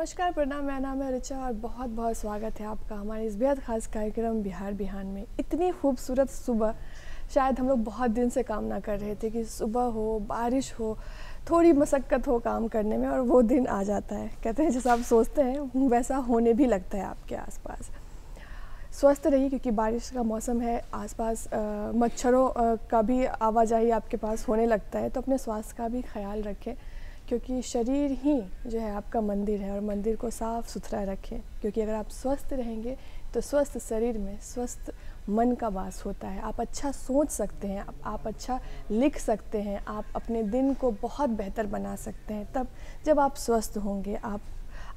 नमस्कार, प्रणाम। मेरा नाम है रिचा और बहुत बहुत स्वागत है आपका हमारे इस बेहद खास कार्यक्रम बिहार बिहान में। इतनी खूबसूरत सुबह। शायद हम लोग बहुत दिन से कामना कर रहे थे कि सुबह हो, बारिश हो, थोड़ी मशक्क़त हो काम करने में और वो दिन आ जाता है। कहते हैं, जैसा आप सोचते हैं, वैसा होने भी लगता है आपके आसपास। स्वस्थ रहिए क्योंकि बारिश का मौसम है, आसपास मच्छरों का भी आवाजाही आपके पास होने लगता है तो अपने स्वास्थ्य का भी ख्याल रखें। क्योंकि शरीर ही जो है आपका मंदिर है और मंदिर को साफ़ सुथरा रखें। क्योंकि अगर आप स्वस्थ रहेंगे तो स्वस्थ शरीर में स्वस्थ मन का वास होता है। आप अच्छा सोच सकते हैं आप, अच्छा लिख सकते हैं आप अपने दिन को बहुत बेहतर बना सकते हैं। तब जब आप स्वस्थ होंगे आप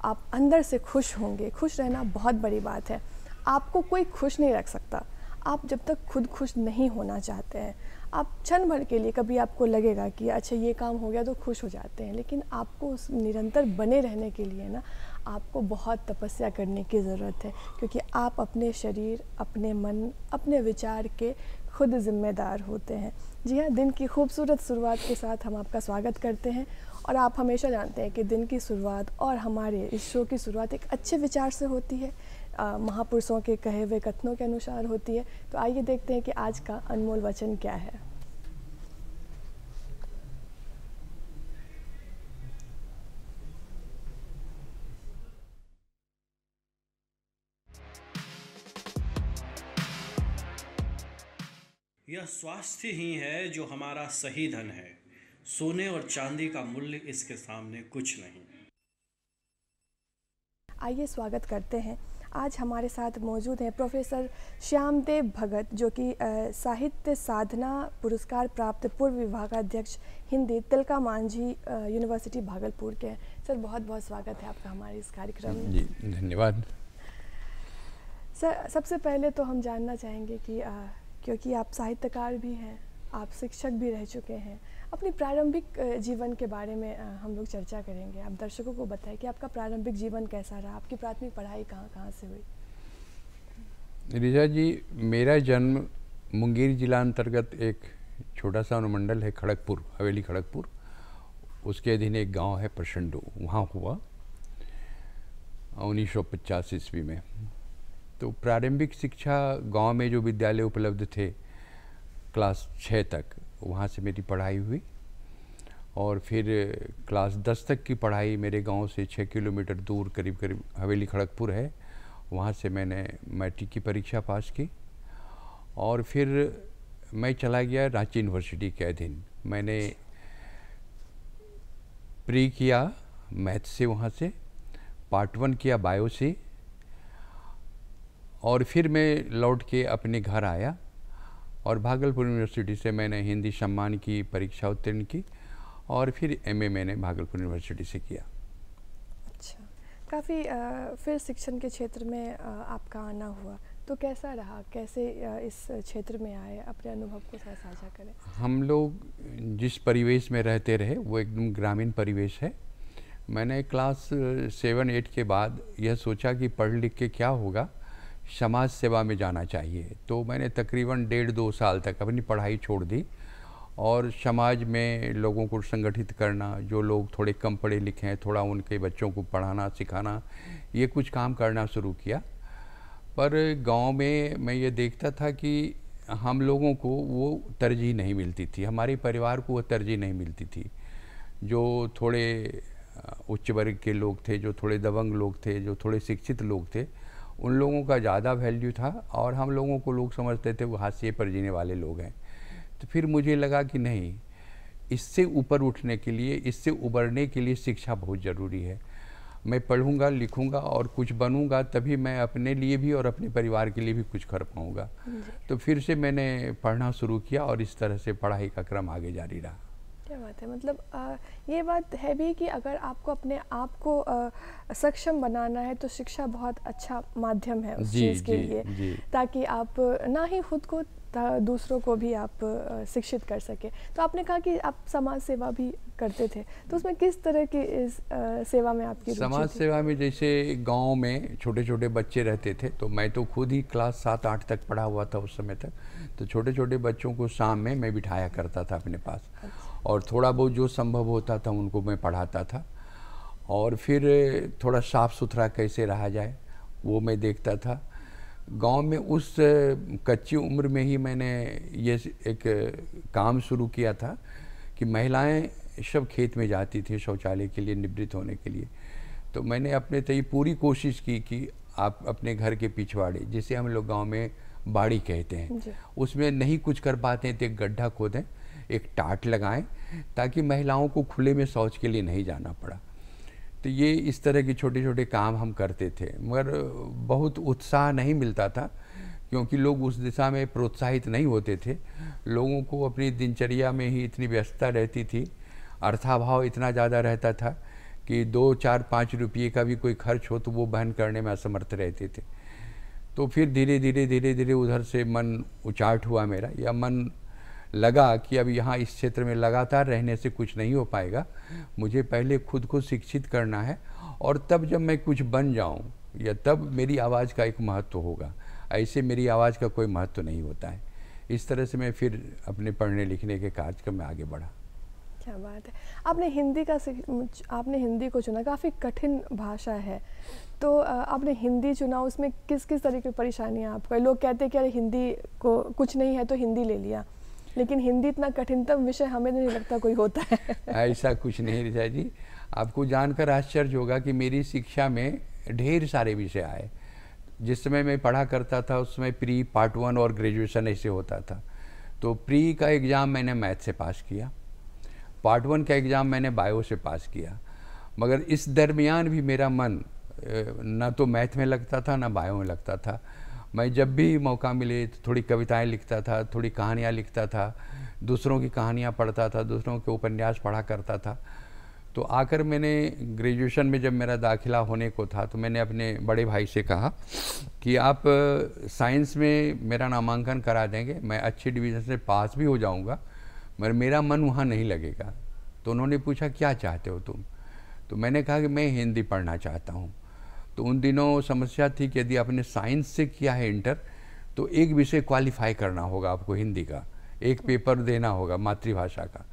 आप अंदर से खुश होंगे। खुश रहना बहुत बड़ी बात है। आपको कोई खुश नहीं रख सकता। आप जब तक खुद खुश नहीं होना चाहते हैं आप क्षण भर के लिए कभी आपको लगेगा कि अच्छा ये काम हो गया तो खुश हो जाते हैं, लेकिन आपको उस निरंतर बने रहने के लिए ना आपको बहुत तपस्या करने की ज़रूरत है, क्योंकि आप अपने शरीर, अपने मन, अपने विचार के खुद ज़िम्मेदार होते हैं। जी हाँ दिन की खूबसूरत शुरुआत के साथ हम आपका स्वागत करते हैं, और आप हमेशा जानते हैं कि दिन की शुरुआत और हमारे इस शो की शुरुआत एक अच्छे विचार से होती है। महापुरुषों के कहे हुए कथनों के अनुसार होती है। तो आइए देखते हैं कि आज का अनमोल वचन क्या है। यह स्वास्थ्य ही है जो हमारा सही धन है। सोने और चांदी का मूल्य इसके सामने कुछ नहीं। आइए स्वागत करते हैं। आज हमारे साथ मौजूद हैं प्रोफेसर श्यामदेव भगत जो कि साहित्य साधना पुरस्कार प्राप्त पूर्व विभागाध्यक्ष हिंदी तिलका मांझी यूनिवर्सिटी भागलपुर के हैं। सर बहुत बहुत स्वागत है आपका हमारे इस कार्यक्रम में। जी धन्यवाद। सर सबसे पहले तो हम जानना चाहेंगे कि आ, क्योंकि आप साहित्यकार भी हैं आप शिक्षक भी रह चुके हैं अपनी प्रारंभिक जीवन के बारे में हम लोग चर्चा करेंगे। आप दर्शकों को बताएँ कि आपका प्रारंभिक जीवन कैसा रहा? आपकी प्राथमिक पढ़ाई कहाँ कहाँ से हुई? रिजा जी, मेरा जन्म मुंगेर जिला अंतर्गत एक छोटा सा अनुमंडल है, खड़गपुर, हवेली, खड़गपुर। उसके अधीन एक गाँव है प्रशंडो वहाँ हुआ, उन्नीस सौ पचास ईस्वी में। तो प्रारंभिक शिक्षा गाँव में जो विद्यालय उपलब्ध थे, क्लास छः तक वहाँ से मेरी पढ़ाई हुई और फिर क्लास दस तक की पढ़ाई मेरे गाँव से छः किलोमीटर दूर करीब करीब हवेली खड़गपुर है। वहाँ से मैंने मैट्रिक की परीक्षा पास की और फिर मैं चला गया रांची यूनिवर्सिटी के अधीन। मैंने प्री किया मैथ से वहाँ से, पार्ट वन किया बायो से और फिर मैं लौट के अपने घर आया। और भागलपुर यूनिवर्सिटी से मैंने हिंदी सम्मान की परीक्षा उत्तीर्ण की और फिर एमए मैंने भागलपुर यूनिवर्सिटी से किया। अच्छा। काफ़ी फिर शिक्षण के क्षेत्र में आपका आना हुआ। तो कैसा रहा? कैसे इस क्षेत्र में आए? अपने अनुभव को साझा करें। हम लोग जिस परिवेश में रहते रहे वो एकदम ग्रामीण परिवेश है। मैंने क्लास सेवन एट के बाद यह सोचा कि पढ़ लिख के क्या होगा? समाज सेवा में जाना चाहिए। तो मैंने तकरीबन डेढ़ दो साल तक अपनी पढ़ाई छोड़ दी और समाज में लोगों को संगठित करना, जो लोग थोड़े कम पढ़े लिखे हैं, थोड़ा उनके बच्चों को पढ़ाना, सिखाना, ये कुछ काम करना शुरू किया। पर गाँव में मैं ये देखता था कि हम लोगों को वो तरजीह नहीं मिलती थी। हमारे परिवार को वो तरजीह नहीं मिलती थी। जो थोड़े उच्च वर्ग के लोग थे, जो थोड़े दबंग लोग थे, जो थोड़े शिक्षित लोग थे उन लोगों का ज़्यादा वैल्यू था और हम लोगों को लोग समझते थे वो हाशिए पर जीने वाले लोग हैं। तो फिर मुझे लगा कि नहीं इससे ऊपर उठने के लिए इससे उबरने के लिए शिक्षा बहुत ज़रूरी है। मैं पढ़ूँगा लिखूँगा और कुछ बनूँगा तभी मैं अपने लिए भी और अपने परिवार के लिए भी कुछ कर पाऊँगा। तो फिर से मैंने पढ़ना शुरू किया और इस तरह से पढ़ाई का क्रम आगे जारी रहा। क्या बात है। मतलब आ, ये बात है भी कि अगर आपको अपने आप को सक्षम बनाना है तो शिक्षा बहुत अच्छा माध्यम है उस चीज़ के लिए. ताकि आप ना ही खुद को दूसरों को भी आप शिक्षित कर सके। तो आपने कहा कि आप समाज सेवा भी करते थे। तो उसमें किस तरह की इस सेवा में आपकी समाज सेवा में जैसे गाँव में छोटे छोटे बच्चे रहते थे तो मैं तो खुद ही क्लास सात आठ तक पढ़ा हुआ था उस समय तक। तो छोटे छोटे बच्चों को शाम में मैं बिठाया करता था अपने पास। अच्छा। और थोड़ा बहुत जो संभव होता था उनको मैं पढ़ाता था। और फिर थोड़ा साफ़ सुथरा कैसे रहा जाए वो मैं देखता था। गाँव में उस कच्ची उम्र में ही मैंने ये एक काम शुरू किया था कि महिलाएँ सब खेत में जाती थी शौचालय के लिए निवृत्त होने के लिए। तो मैंने अपने तय पूरी कोशिश की कि आप अपने घर के पिछवाड़े जिसे हम लोग गाँव में बाड़ी कहते हैं उसमें नहीं कुछ कर पाते हैं तो एक गड्ढा खोदें। एक टाट लगाएँ ताकि महिलाओं को खुले में शौच के लिए नहीं जाना पड़ा। तो ये इस तरह के छोटे छोटे काम हम करते थे, मगर बहुत उत्साह नहीं मिलता था, क्योंकि लोग उस दिशा में प्रोत्साहित नहीं होते थे। लोगों को अपनी दिनचर्या में ही इतनी व्यस्तता रहती थी, अर्थाभाव इतना ज़्यादा रहता था कि दो, चार, पाँच रुपये का भी कोई खर्च हो तो वो बहन करने में असमर्थ रहते थे। तो फिर धीरे धीरे धीरे धीरे उधर से मन उचाट हुआ मेरा, या मन लगा कि अब यहाँ इस क्षेत्र में लगातार रहने से कुछ नहीं हो पाएगा। मुझे पहले खुद को शिक्षित करना है और तब जब मैं कुछ बन जाऊँ, या तब मेरी आवाज़ का एक महत्व होगा। ऐसे मेरी आवाज़ का कोई महत्व नहीं होता है। इस तरह से मैं फिर अपने पढ़ने लिखने के कार्यक्रम में आगे बढ़ा। क्या बात है। आपने हिंदी का आपने हिंदी को चुना, काफ़ी कठिन भाषा है। तो आपने हिंदी चुना, उसमें किस किस तरह की परेशानियाँ आपको? लोग कहते हैं कि अरे हिंदी को कुछ नहीं है तो हिंदी ले लिया। लेकिन हिंदी इतना कठिनतम विषय हमें नहीं लगता कोई होता है। ऐसा कुछ नहीं रिचा जी। आपको जानकर आश्चर्य होगा कि मेरी शिक्षा में ढेर सारे विषय आए। जिस समय मैं पढ़ा करता था, उस समय प्री, पार्ट वन और ग्रेजुएशन ऐसे होता था। तो प्री का एग्ज़ाम मैंने मैथ से पास किया। पार्ट वन का एग्ज़ाम मैंने बायो से पास किया। मगर इस दरमियान भी मेरा मन न तो मैथ में लगता था, ना बायो में लगता था। मैं जब भी मौका मिले तो थोड़ी कविताएँ लिखता था, थोड़ी कहानियाँ लिखता था, दूसरों की कहानियाँ पढ़ता था, दूसरों के उपन्यास पढ़ा करता था। तो आकर मैंने ग्रेजुएशन में जब मेरा दाखिला होने को था तो मैंने अपने बड़े भाई से कहा कि आप साइंस में मेरा नामांकन करा देंगे, मैं अच्छी डिवीज़न से पास भी हो जाऊँगा, मगर मेरा मन वहाँ नहीं लगेगा। तो उन्होंने पूछा, क्या चाहते हो तुम? तो मैंने कहा कि मैं हिंदी पढ़ना चाहता हूँ। तो उन दिनों समस्या थी कि यदि आपने साइंस से किया है इंटर तो एक विषय क्वालिफाई करना होगा आपको हिंदी का, एक पेपर देना होगा मातृभाषा का।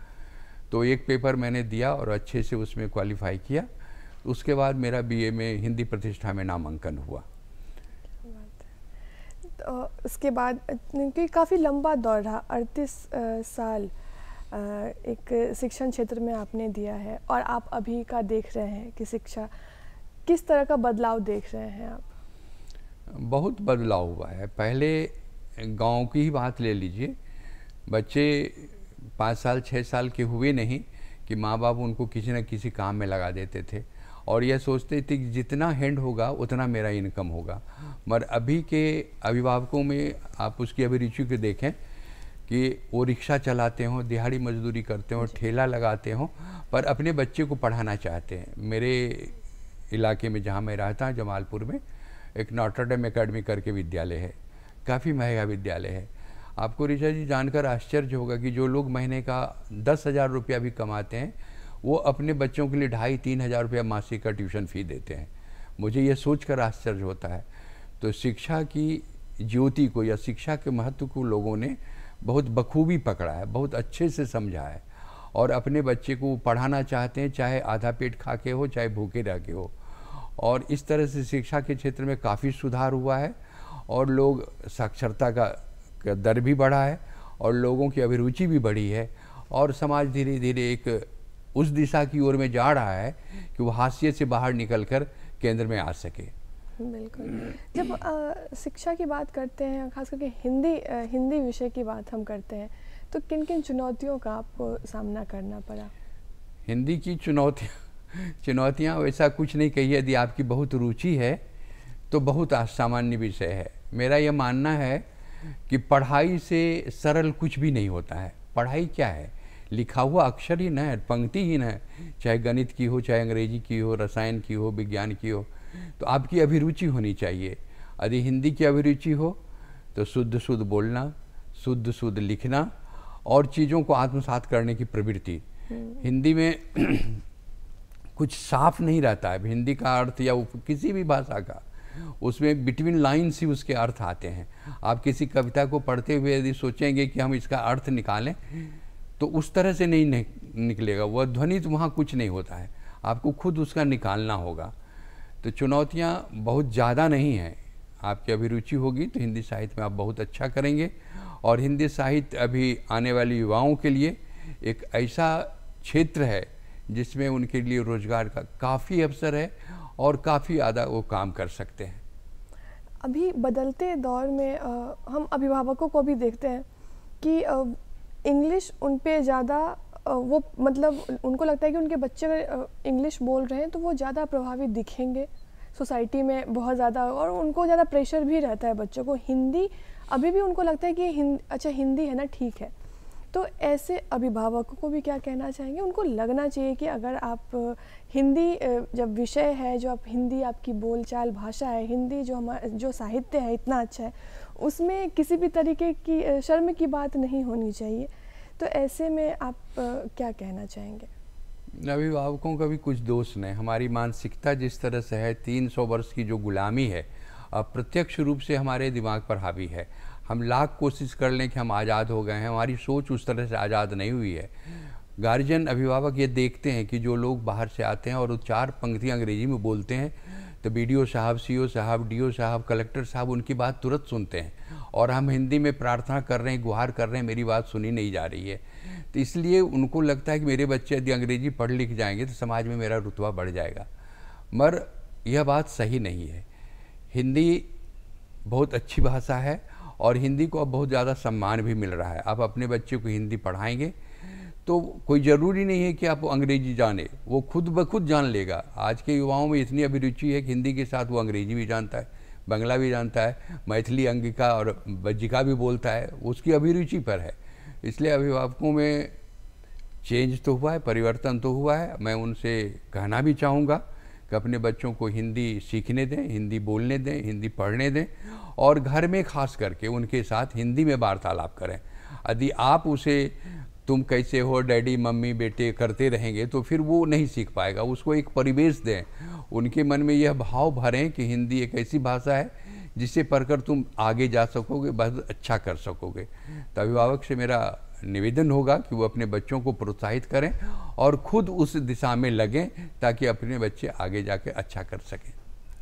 तो एक पेपर मैंने दिया और अच्छे से उसमें क्वालिफाई किया। उसके बाद मेरा बीए में हिंदी प्रतिष्ठा में नामांकन हुआ। तो उसके बाद, क्योंकि काफ़ी लंबा दौर रहा, अड़तीस साल एक शिक्षण क्षेत्र में आपने दिया है और आप अभी का देख रहे हैं कि शिक्षा किस तरह का बदलाव देख रहे हैं आप? बहुत बदलाव हुआ है। पहले गाँव की ही बात ले लीजिए। बच्चे पाँच साल छः साल के हुए नहीं कि माँ बाप उनको किसी न किसी काम में लगा देते थे। और यह सोचते थे कि जितना हैंड होगा उतना मेरा इनकम होगा। मगर अभी के अभिभावकों में आप उसकी अभिरुचि को देखें कि वो रिक्शा चलाते हों दिहाड़ी मजदूरी करते हों ठेला लगाते हों पर अपने बच्चे को पढ़ाना चाहते हैं। मेरे इलाके में जहाँ मैं रहता हूँ, जमालपुर में, एक नॉटरडेम एकेडमी करके विद्यालय है। काफ़ी महँगा विद्यालय है। आपको ऋषा जी जानकर आश्चर्य होगा कि जो लोग महीने का दस हज़ार रुपया भी कमाते हैं, वो अपने बच्चों के लिए ढाई तीन हज़ार रुपया मासिक का ट्यूशन फ़ी देते हैं। मुझे ये सोच कर आश्चर्य होता है। तो शिक्षा की ज्योति को या शिक्षा के महत्व को लोगों ने बहुत बखूबी पकड़ा है, बहुत अच्छे से समझा है। और अपने बच्चे को पढ़ाना चाहते हैं, चाहे आधा पेट खा के हो, चाहे भूखे रह के हो। और इस तरह से शिक्षा के क्षेत्र में काफ़ी सुधार हुआ है और लोग साक्षरता का दर भी बढ़ा है और लोगों की अभिरुचि भी बढ़ी है और समाज धीरे धीरे एक उस दिशा की ओर में जा रहा है कि वो हाशिए से बाहर निकलकर केंद्र में आ सके। बिल्कुल। जब शिक्षा की बात करते हैं खास करके हिंदी आ, हिंदी विषय की बात हम करते हैं तो किन किन चुनौतियों का आपको सामना करना पड़ा? हिंदी की चुनौतियाँ चुनौतियाँ वैसा कुछ नहीं कही यदि आपकी बहुत रुचि है तो बहुत असामान्य विषय है। मेरा यह मानना है कि पढ़ाई से सरल कुछ भी नहीं होता है। पढ़ाई क्या है? लिखा हुआ अक्षर ही न है पंक्ति ही न है। चाहे गणित की हो चाहे अंग्रेज़ी की हो रसायन की हो विज्ञान की हो तो आपकी अभिरुचि होनी चाहिए। यदि हिंदी की अभिरुचि हो तो शुद्ध शुद्ध बोलना शुद्ध शुद्ध लिखना और चीज़ों को आत्मसात करने की प्रवृत्ति। हम्म। हिंदी में कुछ साफ़ नहीं रहता है। हिंदी का अर्थ या किसी भी भाषा का, उसमें बिटवीन लाइन्स ही उसके अर्थ आते हैं। आप किसी कविता को पढ़ते हुए यदि सोचेंगे कि हम इसका अर्थ निकालें तो उस तरह से नहीं निकलेगा। वह ध्वनि तो वहाँ कुछ नहीं होता है। आपको खुद उसका निकालना होगा। तो चुनौतियाँ बहुत ज़्यादा नहीं हैं। आपकी अभिरुचि होगी तो हिंदी साहित्य में आप बहुत अच्छा करेंगे। और हिंदी साहित्य अभी आने वाले युवाओं के लिए एक ऐसा क्षेत्र है जिसमें उनके लिए रोज़गार का काफ़ी अवसर है और काफ़ी ज़्यादा वो काम कर सकते हैं। अभी बदलते दौर में आ, हम अभिभावकों को भी देखते हैं कि इंग्लिश उन पर ज़्यादा वो मतलब उनको लगता है कि उनके बच्चे अगर इंग्लिश बोल रहे हैं तो वो ज़्यादा प्रभावित दिखेंगे सोसाइटी में बहुत ज़्यादा और उनको ज़्यादा प्रेशर भी रहता है बच्चों को। हिंदी अभी भी उनको लगता है कि हिंद अच्छा हिंदी है ना ठीक है। तो ऐसे अभिभावकों को भी क्या कहना चाहेंगे? उनको लगना चाहिए कि अगर आप हिंदी जब विषय है, जो आप हिंदी, आपकी बोलचाल, भाषा है, हिंदी जो हमारा जो साहित्य है, इतना अच्छा है, उसमें किसी भी तरीके की शर्म की बात नहीं होनी चाहिए। तो ऐसे में आप क्या कहना चाहेंगे? अभिभावकों का भी कुछ दोष नहीं। हमारी मानसिकता जिस तरह से है, तीन सौ वर्ष की जो गुलामी है प्रत्यक्ष रूप से हमारे दिमाग पर हावी है। हम लाख कोशिश कर लें कि हम आज़ाद हो गए हैं। हमारी सोच उस तरह से आज़ाद नहीं हुई है। गार्जियन अभिभावक ये देखते हैं कि जो लोग बाहर से आते हैं और वो चार पंक्तियाँ अंग्रेज़ी में बोलते हैं तो बी साहब, सीओ साहब, डीओ साहब, कलेक्टर साहब उनकी बात तुरंत सुनते हैं और हम हिंदी में प्रार्थना कर रहे हैं, गुहार कर रहे हैं, मेरी बात सुनी नहीं जा रही है। तो इसलिए उनको लगता है कि मेरे बच्चे यदि अंग्रेज़ी पढ़ लिख जाएँगे तो समाज में मेरा रुतबा बढ़ जाएगा। मगर यह बात सही नहीं है। हिंदी बहुत अच्छी भाषा है और हिंदी को अब बहुत ज़्यादा सम्मान भी मिल रहा है। आप अपने बच्चे को हिंदी पढ़ाएँगे तो कोई ज़रूरी नहीं है कि आप अंग्रेज़ी जाने, वो खुद ब खुद जान लेगा। आज के युवाओं में इतनी अभिरुचि है कि हिंदी के साथ वो अंग्रेज़ी भी जानता है, बंगला भी जानता है, मैथिली अंगिका और बज्जिका भी बोलता है, उसकी अभिरुचि पर है। इसलिए अभिभावकों में चेंज तो हुआ है, परिवर्तन तो हुआ है। मैं उनसे कहना भी चाहूँगा कि अपने बच्चों को हिंदी सीखने दें, हिंदी बोलने दें, हिंदी पढ़ने दें और घर में खास करके उनके साथ हिंदी में वार्तालाप करें। यदि आप उसे, तुम कैसे हो, डैडी, मम्मी, बेटे, करते रहेंगे? तो फिर वो नहीं सीख पाएगा। उसको एक परिवेश दें। उनके मन में यह भाव भरें कि हिंदी एक ऐसी भाषा है जिसे पढ़कर तुम आगे जा सकोगे, बहुत अच्छा कर सकोगे। तो अभिभावक से मेरा निवेदन होगा कि वो अपने बच्चों को प्रोत्साहित करें और खुद उस दिशा में लगें ताकि अपने बच्चे आगे जाके अच्छा कर सकें।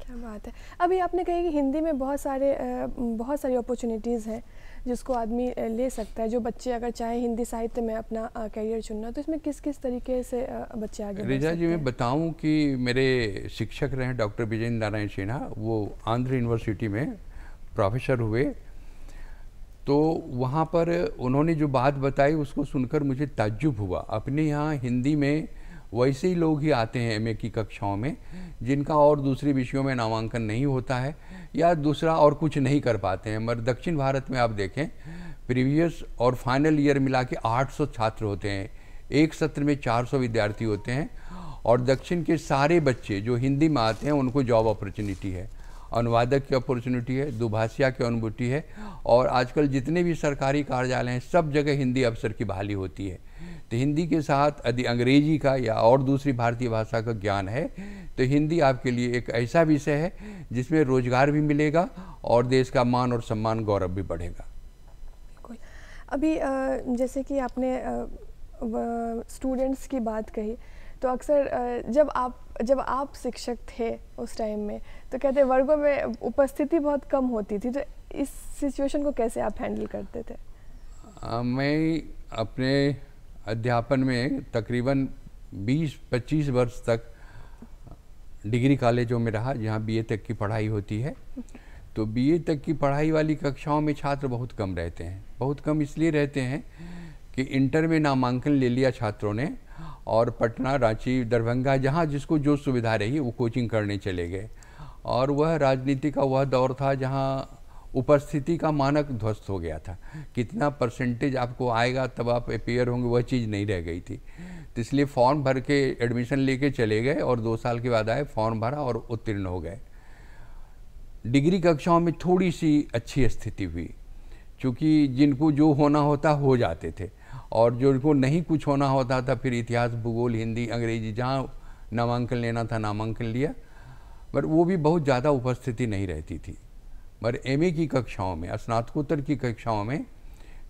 क्या बात है। अभी आपने कही कि हिंदी में बहुत सारे बहुत सारी अपॉर्चुनिटीज़ हैं जिसको आदमी ले सकता है। जो बच्चे अगर चाहे हिंदी साहित्य में अपना करियर चुनना तो इसमें किस किस तरीके से बच्चे आगे रिजा जी मैं बताऊँ कि मेरे शिक्षक रहे डॉक्टर विजय नारायण सिन्हा वो आंध्र यूनिवर्सिटी में प्रोफेसर हुए। तो वहाँ पर उन्होंने जो बात बताई, उसको सुनकर मुझे ताज्जुब हुआ। अपने यहाँ हिंदी में वैसे ही लोग ही आते हैं एमए की कक्षाओं में, जिनका और दूसरे विषयों में नामांकन नहीं होता है या दूसरा और कुछ नहीं कर पाते हैं। मगर दक्षिण भारत में आप देखें, प्रीवियस और फाइनल ईयर मिला के 800 छात्र होते हैं। एक सत्र में 400 विद्यार्थी होते हैं और दक्षिण के सारे बच्चे जो हिंदी में आते हैं, उनको जॉब अपॉर्चुनिटी है। अनुवादक की अपॉर्चुनिटी है, दुभाषिया की अनुभूति है और आजकल जितने भी सरकारी कार्यालय हैं, सब जगह हिंदी अफसर की बहाली होती है। तो हिंदी के साथ यदि अंग्रेज़ी का या और दूसरी भारतीय भाषा का ज्ञान है तो हिंदी आपके लिए एक ऐसा विषय है जिसमें रोज़गार भी मिलेगा और देश का मान और सम्मान, गौरव भी बढ़ेगा। अभी जैसे कि आपने स्टूडेंट्स की बात कही तो अक्सर जब आप जब आप शिक्षक थे उस टाइम में तो कहते वर्गों में उपस्थिति बहुत कम होती थी तो इस सिचुएशन को कैसे आप हैंडल करते थे? आ, मैं अपने अध्यापन में तकरीबन 20-25 वर्ष तक डिग्री कॉलेजों में रहा जहाँ बीए तक की पढ़ाई होती है। तो बीए तक की पढ़ाई वाली कक्षाओं में छात्र बहुत कम रहते हैं। बहुत कम इसलिए रहते हैं कि इंटर में नामांकन ले लिया छात्रों ने और पटना रांची दरभंगा जहाँ जिसको जो सुविधा रही वो कोचिंग करने चले गए। और वह राजनीति का वह दौर था जहाँ उपस्थिति का मानक ध्वस्त हो गया था। कितना परसेंटेज आपको आएगा तब आप अपेयर होंगे, वह चीज़ नहीं रह गई थी। तो इसलिए फॉर्म भर के एडमिशन लेके चले गए और दो साल के बाद आए फॉर्म भरा और उत्तीर्ण हो गए। डिग्री कक्षाओं में थोड़ी सी अच्छी स्थिति हुई, क्योंकि जिनको जो होना होता हो जाते थे और जो उनको नहीं कुछ होना होता था, फिर इतिहास, भूगोल, हिंदी, अंग्रेज़ी, जहाँ नामांकन लेना था, नामांकन लिया। पर वो भी बहुत ज़्यादा उपस्थिति नहीं रहती थी। मगर एमए की कक्षाओं में, स्नातकोत्तर की कक्षाओं में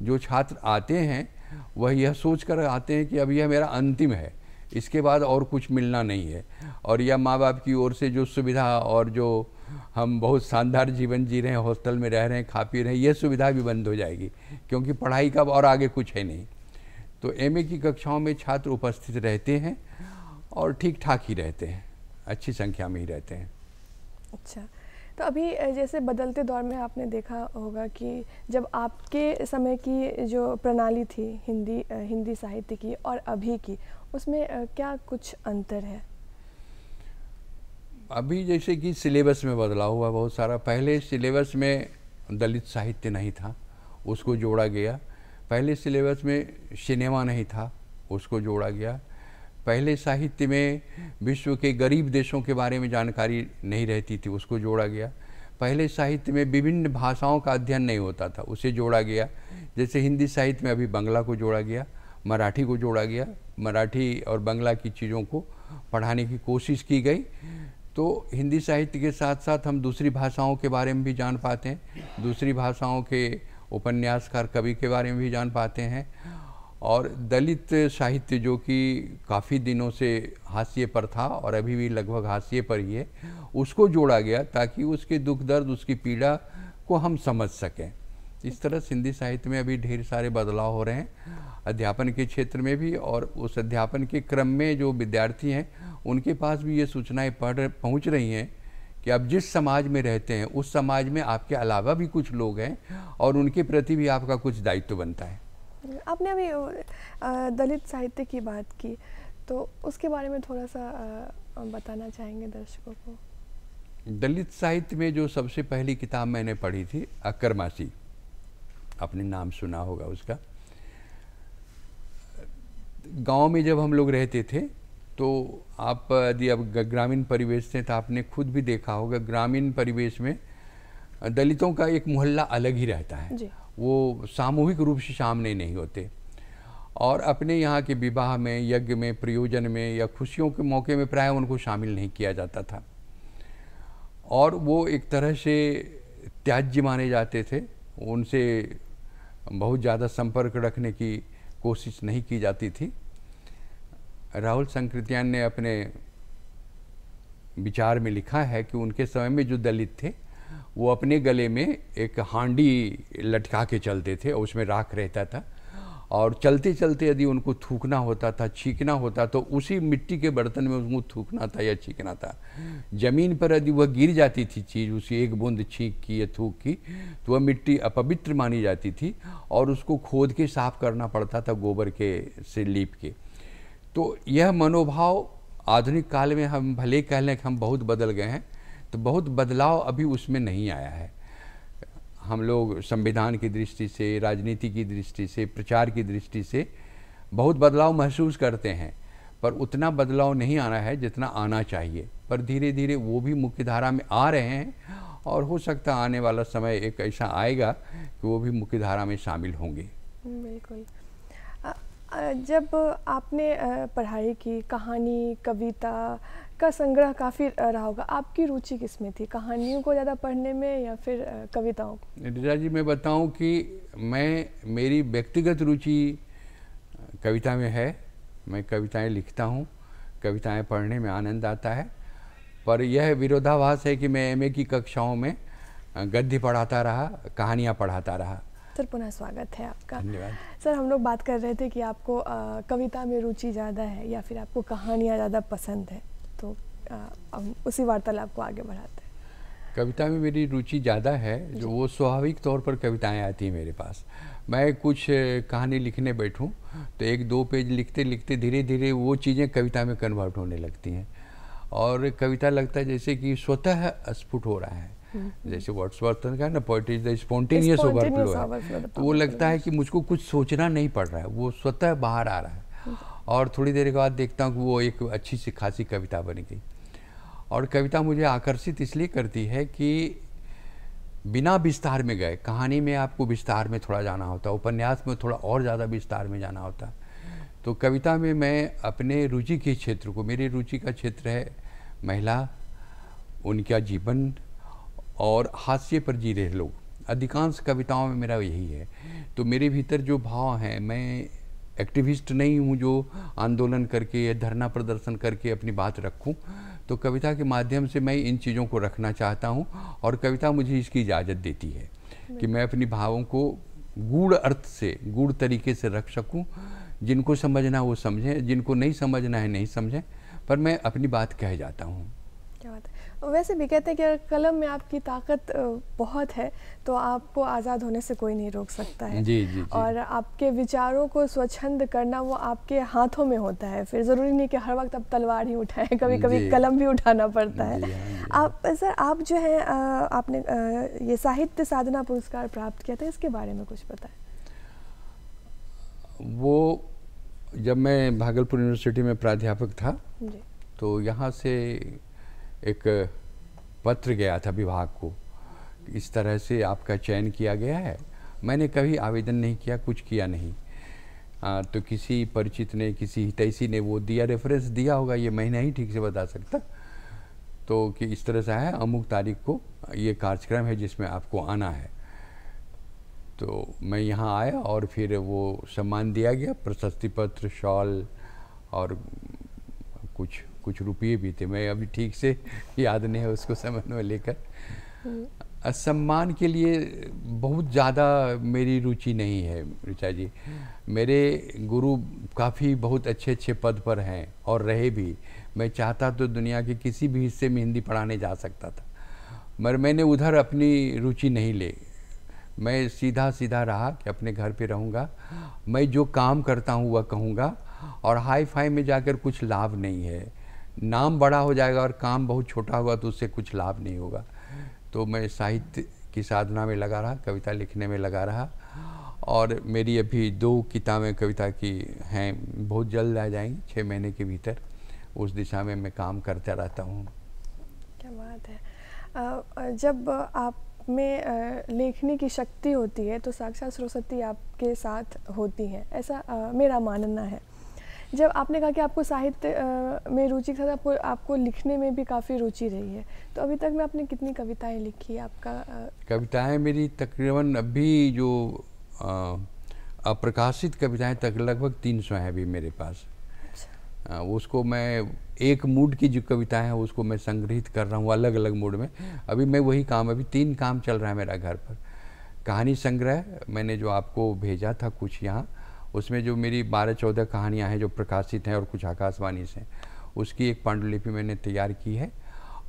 जो छात्र आते हैं, वह यह सोच कर आते हैं कि अब यह मेरा अंतिम है, इसके बाद और कुछ मिलना नहीं है। और यह माँ बाप की ओर से जो सुविधा और जो हम बहुत शानदार जीवन जी रहे हैं, हॉस्टल में रह रहे हैं, खा पी रहे हैं, यह सुविधा भी बंद हो जाएगी, क्योंकि पढ़ाई का और आगे कुछ है नहीं। तो एमए की कक्षाओं में छात्र उपस्थित रहते हैं और ठीक ठाक ही रहते हैं। अच्छी संख्या में ही रहते हैं। अच्छा तो अभी जैसे बदलते दौर में आपने देखा होगा कि जब आपके समय की जो प्रणाली थी हिंदी हिंदी साहित्य की और अभी की उसमें क्या कुछ अंतर है? अभी जैसे कि सिलेबस में बदलाव हुआ बहुत सारा। पहले सिलेबस में दलित साहित्य नहीं था उसको जोड़ा गया। पहले सिलेबस में सिनेमा नहीं था उसको जोड़ा गया। पहले साहित्य में विश्व के गरीब देशों के बारे में जानकारी नहीं रहती थी, उसको जोड़ा गया। पहले साहित्य में विभिन्न भाषाओं का अध्ययन नहीं होता था, उसे जोड़ा गया। जैसे हिंदी साहित्य में अभी बंगला को जोड़ा गया, मराठी को जोड़ा गया। मराठी और बंगला की चीज़ों को पढ़ाने की कोशिश की गई। तो हिंदी साहित्य के साथ साथ हम दूसरी भाषाओं के बारे में भी जान पाते हैं। दूसरी भाषाओं के उपन्यासकार कवि के बारे में भी जान पाते हैं। और दलित साहित्य जो कि काफ़ी दिनों से हाशिए पर था और अभी भी लगभग हाशिए पर ही है, उसको जोड़ा गया ताकि उसके दुख दर्द, उसकी पीड़ा को हम समझ सकें। इस तरह सिंधी साहित्य में अभी ढेर सारे बदलाव हो रहे हैं, अध्यापन के क्षेत्र में भी और उस अध्यापन के क्रम में जो विद्यार्थी हैं, उनके पास भी ये सूचनाएँ पढ़, पहुँच रही हैं कि आप जिस समाज में रहते हैं, उस समाज में आपके अलावा भी कुछ लोग हैं और उनके प्रति भी आपका कुछ दायित्व बनता है। आपने अभी दलित साहित्य की बात की तो उसके बारे में थोड़ा सा बताना चाहेंगे दर्शकों को। दलित साहित्य में जो सबसे पहली किताब मैंने पढ़ी थी अक्करमासी आपने नाम सुना होगा उसका। गाँव में जब हम लोग रहते थे तो आप यदि अब ग्रामीण परिवेश से तो आपने खुद भी देखा होगा ग्रामीण परिवेश में दलितों का एक मोहल्ला अलग ही रहता है। जी। वो सामूहिक रूप से सामने नहीं होते। और अपने यहाँ के विवाह में, यज्ञ में, प्रयोजन में या खुशियों के मौके में प्राय उनको शामिल नहीं किया जाता था। और वो एक तरह से त्याज्य माने जाते थे। उनसे बहुत ज़्यादा संपर्क रखने की कोशिश नहीं की जाती थी। राहुल संकृत्यान ने अपने विचार में लिखा है कि उनके समय में जो दलित थे वो अपने गले में एक हांडी लटका के चलते थे और उसमें राख रहता था। और चलते चलते यदि उनको थूकना होता था, छींकना होता तो उसी मिट्टी के बर्तन में उनको थूकना था या छींकना था। ज़मीन पर यदि वह गिर जाती थी चीज़, उसी एक बूंद छींक की या थूक की तो वह मिट्टी अपवित्र मानी जाती थी और उसको खोद के साफ़ करना पड़ता था गोबर के से लीप के। तो यह मनोभाव आधुनिक काल में हम, भले कह लें कि हम बहुत बदल गए हैं तो बहुत बदलाव अभी उसमें नहीं आया है। हम लोग संविधान की दृष्टि से, राजनीति की दृष्टि से, प्रचार की दृष्टि से बहुत बदलाव महसूस करते हैं, पर उतना बदलाव नहीं आना है जितना आना चाहिए। पर धीरे धीरे वो भी मुख्य धारा में आ रहे हैं और हो सकता है आने वाला समय एक ऐसा आएगा कि वो भी मुख्य धारा में शामिल होंगे। बिल्कुल। जब आपने पढ़ाई की, कहानी, कविता का संग्रह काफ़ी रहा होगा। आपकी रुचि किसमें थी? कहानियों को ज़्यादा पढ़ने में या फिर कविताओं को? रिजा जी मैं बताऊँ कि मैं मेरी व्यक्तिगत रुचि कविता में है। मैं कविताएँ लिखता हूँ। कविताएँ पढ़ने में आनंद आता है। पर यह विरोधाभास है कि मैं एमए की कक्षाओं में गद्य पढ़ाता रहा कहानियाँ पढ़ाता रहा। सर पुनः स्वागत है आपका। धन्यवाद। सर हम लोग बात कर रहे थे कि आपको अ, कविता में रुचि ज़्यादा है या फिर आपको कहानियाँ ज़्यादा पसंद है। हम उसी वार्तालाप को आगे बढ़ाते हैं। कविता में मेरी रुचि ज़्यादा है जो वो स्वाभाविक तौर पर कविताएँ आती हैं मेरे पास। मैं कुछ कहानी लिखने बैठूं तो एक दो पेज लिखते लिखते धीरे धीरे वो चीज़ें कविता में कन्वर्ट होने लगती हैं। और कविता लगता है जैसे कि स्वतः स्फुट हो रहा है। जैसे वर्ड्सवर्थ का ना poet is the spontaneous overflow है। तो वो लगता है कि मुझको कुछ सोचना नहीं पड़ रहा है वो स्वतः बाहर आ रहा है। और थोड़ी देर के बाद देखता हूँ कि वो एक अच्छी सी खासी कविता बन गई। और कविता मुझे आकर्षित इसलिए करती है कि बिना विस्तार में गए, कहानी में आपको विस्तार में थोड़ा जाना होता, उपन्यास में थोड़ा और ज़्यादा विस्तार में जाना होता। तो कविता में मैं अपने रुचि के क्षेत्र को, मेरी रुचि का क्षेत्र है महिला, उनका जीवन और हास्य पर जी रहे लोग। अधिकांश कविताओं में मेरा यही है। तो मेरे भीतर जो भाव हैं, मैं एक्टिविस्ट नहीं हूँ जो आंदोलन करके या धरना प्रदर्शन करके अपनी बात रखूँ। तो कविता के माध्यम से मैं इन चीज़ों को रखना चाहता हूँ और कविता मुझे इसकी इजाज़त देती है कि मैं अपनी भावों को गूढ़ अर्थ से, गूढ़ तरीके से रख सकूँ। जिनको समझना वो समझें, जिनको नहीं समझना है नहीं समझें, पर मैं अपनी बात कह जाता हूँ। क्या बात है? वैसे भी कहते हैं कि अगर कलम में आपकी ताकत बहुत है तो आपको आज़ाद होने से कोई नहीं रोक सकता है। जी, जी, जी। और आपके विचारों को स्वच्छंद करना वो आपके हाथों में होता है। फिर ज़रूरी नहीं कि हर वक्त आप तलवार ही उठाएँ कभी कभी कलम भी उठाना पड़ता है। हाँ। आप सर आप जो है आपने ये साहित्य साधना पुरस्कार प्राप्त किया था इसके बारे में कुछ बताएँ। वो जब मैं भागलपुर यूनिवर्सिटी में प्राध्यापक था जी। तो यहाँ से एक पत्र गया था विभाग को इस तरह से आपका चयन किया गया है। मैंने कभी आवेदन नहीं किया कुछ किया नहीं। आ, तो किसी परिचित ने किसी हितैषी ने वो दिया रेफरेंस दिया होगा ये मैं नहीं ठीक से बता सकता। तो कि इस तरह से है अमुक तारीख को ये कार्यक्रम है जिसमें आपको आना है। तो मैं यहाँ आया और फिर वो सम्मान दिया गया प्रशस्ति पत्र शॉल और कुछ कुछ रुपये भी थे। मैं अभी ठीक से याद नहीं है उसको समझ में लेकर। अ, सम्मान के लिए बहुत ज़्यादा मेरी रुचि नहीं है ऋचा जी। मेरे गुरु काफ़ी बहुत अच्छे अच्छे पद पर हैं और रहे भी। मैं चाहता तो दुनिया के किसी भी हिस्से में हिंदी पढ़ाने जा सकता था मगर मैंने उधर अपनी रुचि नहीं ले। मैं सीधा सीधा रहा कि अपने घर पे रहूँगा। मैं जो काम करता हूँ वह कहूँगा और हाई फाई में जाकर कुछ लाभ नहीं है। नाम बड़ा हो जाएगा और काम बहुत छोटा होगा तो उससे कुछ लाभ नहीं होगा। तो मैं साहित्य की साधना में लगा रहा, कविता लिखने में लगा रहा और मेरी अभी दो किताबें कविता की हैं, बहुत जल्द आ जाएँगी छः महीने के भीतर। उस दिशा में मैं काम करता रहता हूँ। क्या बात है। जब आप में लेखने की शक्ति होती है तो साक्षात सरस्वती आपके साथ होती है। ऐसा मेरा मानना है। जब आपने कहा कि आपको साहित्य में रुचि के साथ आपको आपको लिखने में भी काफ़ी रुचि रही है तो अभी तक में आपने कितनी कविताएँ लिखी आपका कविताएँ मेरी तकरीबन अभी जो अप्रकाशित कविताएँ तक लगभग तीन सौ हैं अभी मेरे पास। अ, उसको मैं एक मूड की जो कविताएँ हैं उसको मैं संग्रहित कर रहा हूँ अलग अलग मूड में। अभी मैं वही काम अभी तीन काम चल रहा है मेरा घर पर। कहानी संग्रह मैंने जो आपको भेजा था कुछ यहाँ उसमें जो मेरी बारह चौदह कहानियाँ हैं जो प्रकाशित हैं और कुछ आकाशवाणी से उसकी एक पांडुलिपि मैंने तैयार की है